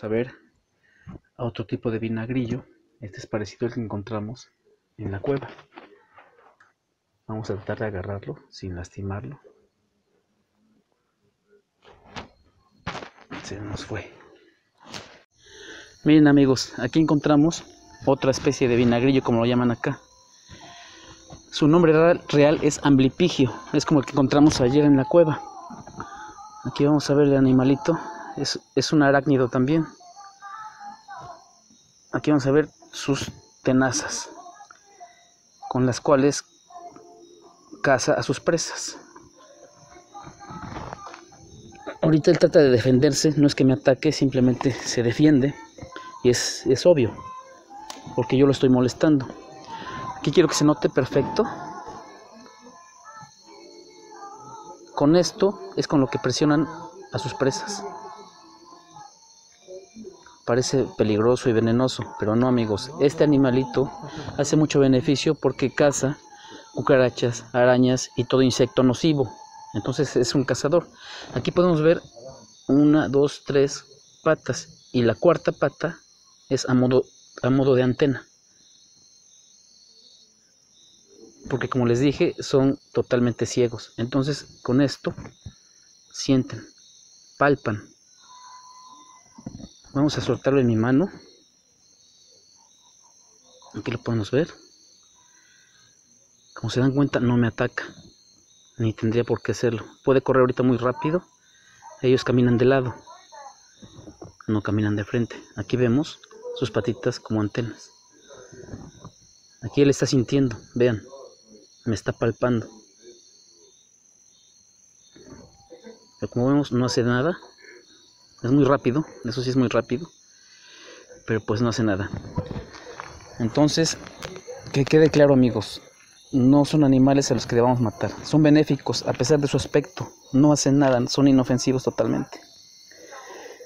A ver a otro tipo de vinagrillo. Este es parecido al que encontramos en la cueva. Vamos a tratar de agarrarlo sin lastimarlo. Se nos fue. Miren amigos, aquí encontramos otra especie de vinagrillo como lo llaman acá. Su nombre real es amblipigio, es como el que encontramos ayer en la cueva. Aquí vamos a ver el animalito, es, un arácnido también. Aquí vamos a ver sus tenazas, con las cuales caza a sus presas. Ahorita él trata de defenderse, no es que me ataque, simplemente se defiende y es, es obvio, porque yo lo estoy molestando. Aquí quiero que se note perfecto. Con esto es con lo que presionan a sus presas. Parece peligroso y venenoso, pero no amigos. Este animalito hace mucho beneficio porque caza cucarachas, arañas y todo insecto nocivo. Entonces es un cazador. Aquí podemos ver una, dos, tres patas y la cuarta pata es a modo, a modo de antena. Porque como les dije, son totalmente ciegos. Entonces con esto sienten, palpan. Vamos a soltarlo en mi mano. Aquí lo podemos ver. Como se dan cuenta, no me ataca. Ni tendría por qué hacerlo. Puede correr ahorita muy rápido. Ellos caminan de lado. No caminan de frente. Aquí vemos sus patitas como antenas. Aquí él está sintiendo. Vean me está palpando. Pero como vemos no hace nada. Es muy rápido, eso sí es muy rápido. Pero pues no hace nada. Entonces, que quede claro amigos, no son animales a los que debamos matar. Son benéficos a pesar de su aspecto. No hacen nada, son inofensivos totalmente.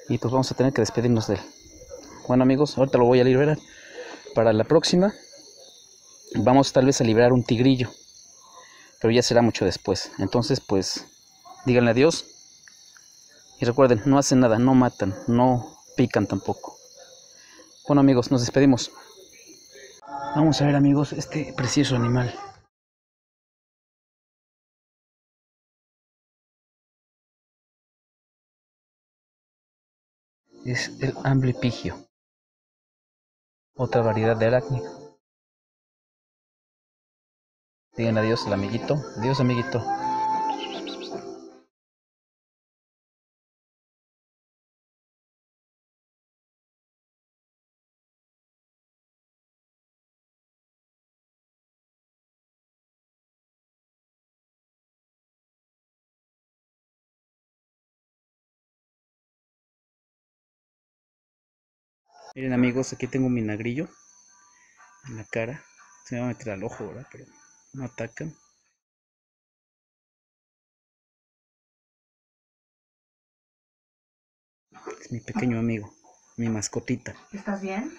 Y pues vamos a tener que despedirnos de él. Bueno amigos, ahorita lo voy a liberar. Para la próxima vamos tal vez a liberar un tigrillo pero ya será mucho después. Entonces, pues, díganle adiós. Y recuerden, no hacen nada, no matan, no pican tampoco. Bueno amigos, nos despedimos. Vamos a ver amigos este precioso animal. Es el amblipigio, otra variedad de arácnido. Digan adiós al amiguito. Adiós, amiguito. Miren amigos, aquí tengo un vinagrillo en la cara. Se me va a meter al ojo, ¿verdad? Pero no atacan. Es mi pequeño amigo, mi mascotita. ¿Estás bien?